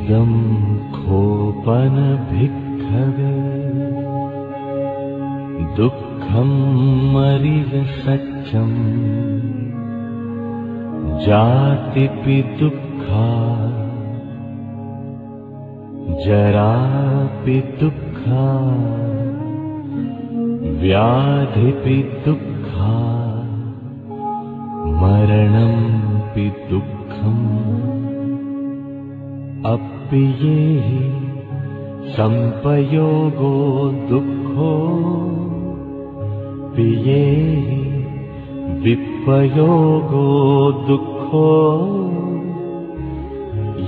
इदं खोपनभिक्षवे दुःखं मरिलसत्यम् जातिपि दुःखा। जरापि दुःखा। व्याधिपि दुःखा। मरणंपि दुःखम् अप्येहि सम्पयोगो दुःखो पियेहि विपयोगो दुःखो।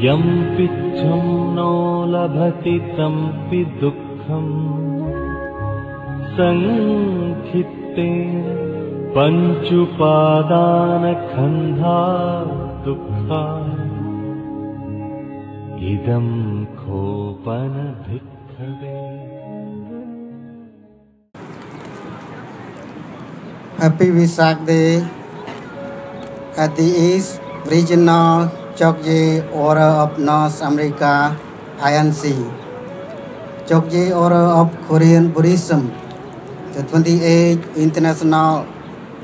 यं पिच्छं नो लभति तम्पि दुःखम् सङ्खित्ते पञ्चुपादानखन्धा दुःखा इदं खोपनभिक्खवे Happy Vesak Day at the East Regional Jogye Order of North America INC. Jogye Order of Korean Buddhism, the 28th International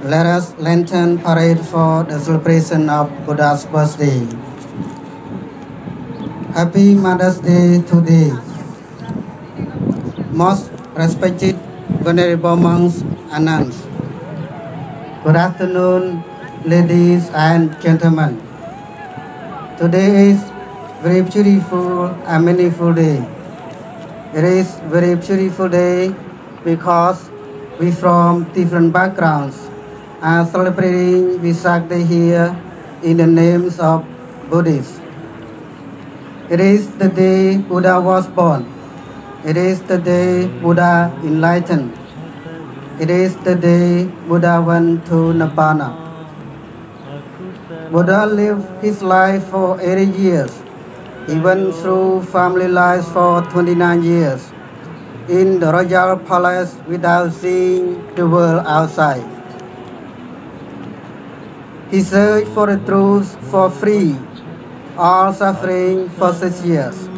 Let Lantern Parade for the celebration of Buddha's birthday. Happy Mother's Day today. Most respected Venerable monks and nuns. Good afternoon, ladies and gentlemen. Today is very beautiful and meaningful day. It is very beautiful day because we from different backgrounds are celebrating Vesak Day here in the names of Buddhists. It is the day Buddha was born. It is the day Buddha enlightened. It is the day Buddha went to Nibbana. Buddha lived his life for 80 years. He went through family life for 29 years in the royal palace without seeing the world outside. He searched for the truth for free, all suffering for six years.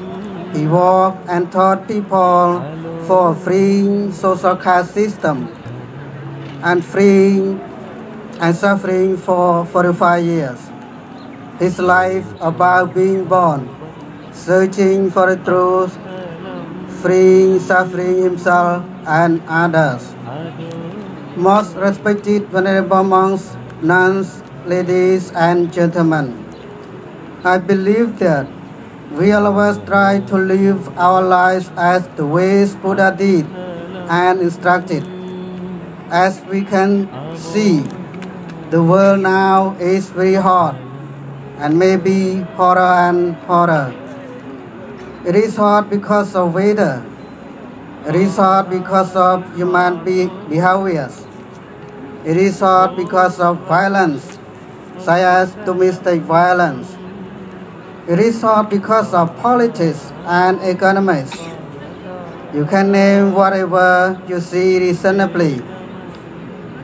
He walked and taught people for free social caste system and freeing and suffering for 45 years. His life about being born, searching for the truth, freeing, suffering himself and others. Most respected venerable monks, nuns, ladies and gentlemen, I believe that we us try to live our lives as the ways Buddha did and instructed. As we can see, the world now is very hot and maybe hotter and hotter. It is hot because of weather. It is hot because of human be- behaviors. It is hot because of violence, such as domestic violence. It is all because of politics and economics. You can name whatever you see reasonably.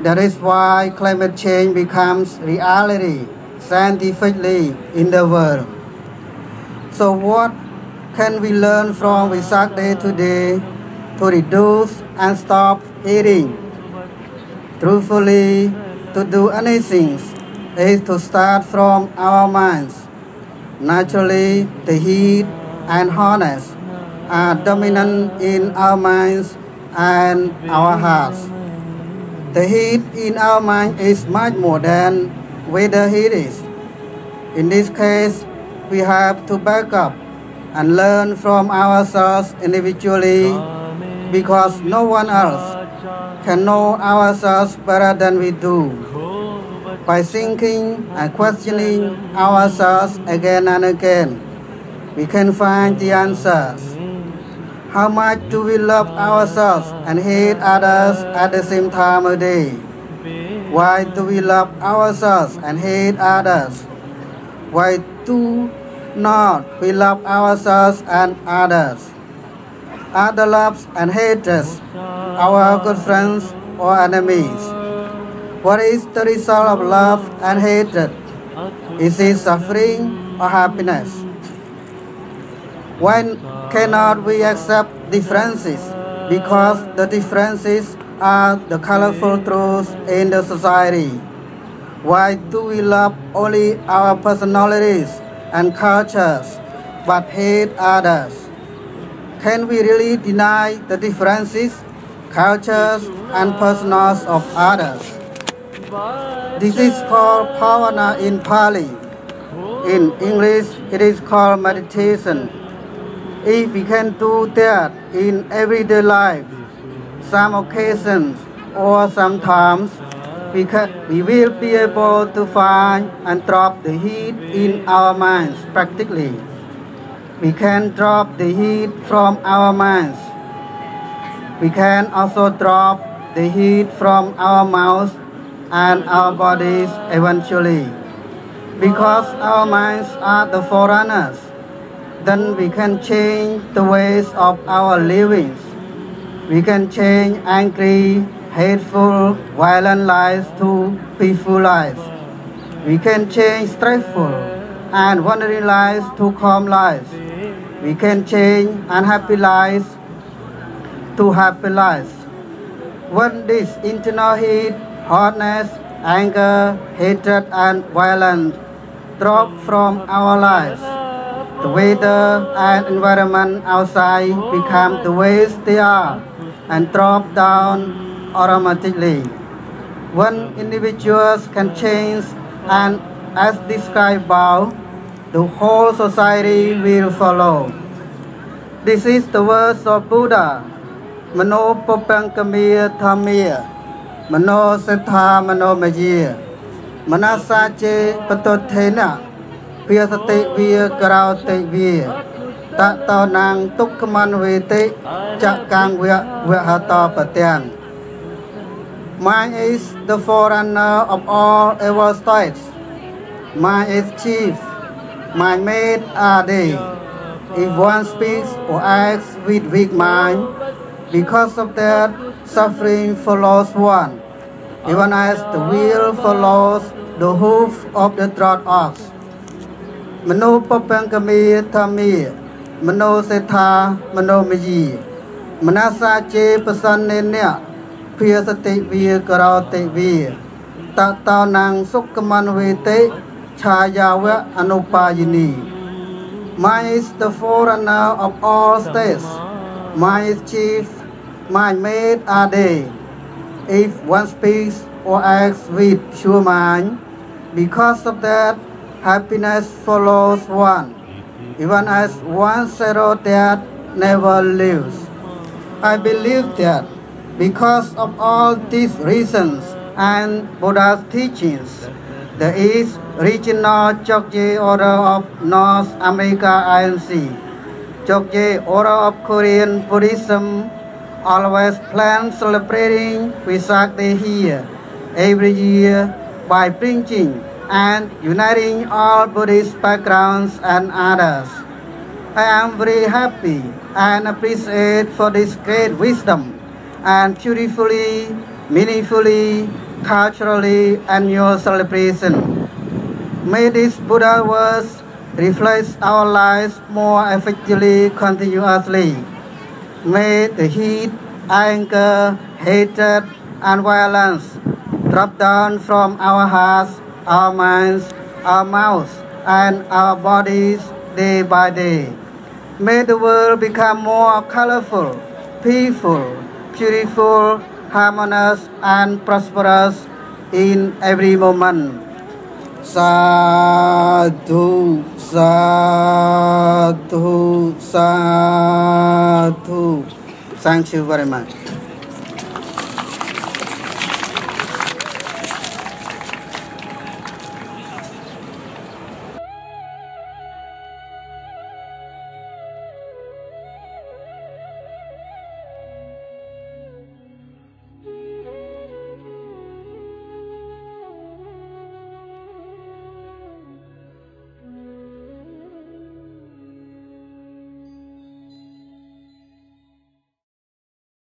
That is why climate change becomes reality scientifically in the world. So what can we learn from Vesak Day today to reduce and stop eating? Truthfully, to do anything is to start from our minds. Naturally, the heat and hotness are dominant in our minds and our hearts. The heat in our mind is much more than weather heat is. In this case, we have to back up and learn from ourselves individually because no one else can know ourselves better than we do. By thinking and questioning ourselves again and again, we can find the answers. How much do we love ourselves and hate others at the same time a day? Why do we love ourselves and hate others? Why do not we love ourselves and others? Are the loves and hatreds our good friends or enemies? What is the result of love and hatred? Is it suffering or happiness? Why cannot we accept differences? Because the differences are the colorful truths in the society. Why do we love only our personalities and cultures but hate others? Can we really deny the differences, cultures, and personals of others? This is called Bhavana in Pali. In English, it is called meditation. If we can do that in everyday life, some occasions or sometimes, we, can, we will be able to find and drop the heat in our minds practically. We can drop the heat from our minds. We can also drop the heat from our mouths and our bodies eventually. Because our minds are the forerunners, then we can change the ways of our livings. We can change angry, hateful, violent lives to peaceful lives. We can change stressful and wandering lives to calm lives. We can change unhappy lives to happy lives. When this internal heat, hotness, anger, hatred, and violence drop from our lives, the weather and environment outside become the ways they are and drop down automatically. When individuals can change and as described above, the whole society will follow. This is the words of Buddha. Mano Popankamia Tamia. Mano Setha Mano Majia. Manasache Patotena. វាសតិវាក្រោតិវាតតនាងទុក្ខមនវេតិចកាងវៈវហតបទាំង Mind is the forerunner of all evil states. Mind is chief. Mind made are they. If one speaks or acts with weak mind, because of that, suffering follows one, even as the wheel follows the hoof of the draught ox. មនោពបង្កមេធម្មាមនោសេដ្ឋាមនោមយីមនសាជេបសនេនៈភាសតិវាករោតិវាតតោណាងសុខមនវេតិឆាយាវៈអនុបាយនី Mind is the forerunner of all states. Mind is chief. Mind made are they. If one speaks or acts with sure mind, because of that, happiness follows one, even as one sorrow that never leaves. I believe that because of all these reasons and Buddha's teachings, the East Regional Jogye Order of North America INC, Jogye Order of Korean Buddhism, always plan celebrating Vesak Day here every year by preaching and uniting all Buddhist backgrounds and others. I am very happy and appreciate for this great wisdom and beautifully, meaningfully, culturally annual celebration. May this Buddha words reflect our lives more effectively continuously. May the heat, anger, hatred, and violence drop down from our hearts our minds, our mouths, and our bodies day by day. May the world become more colorful, peaceful, beautiful, harmonious, and prosperous in every moment. Sadhu, sadhu, sadhu. Thank you very much.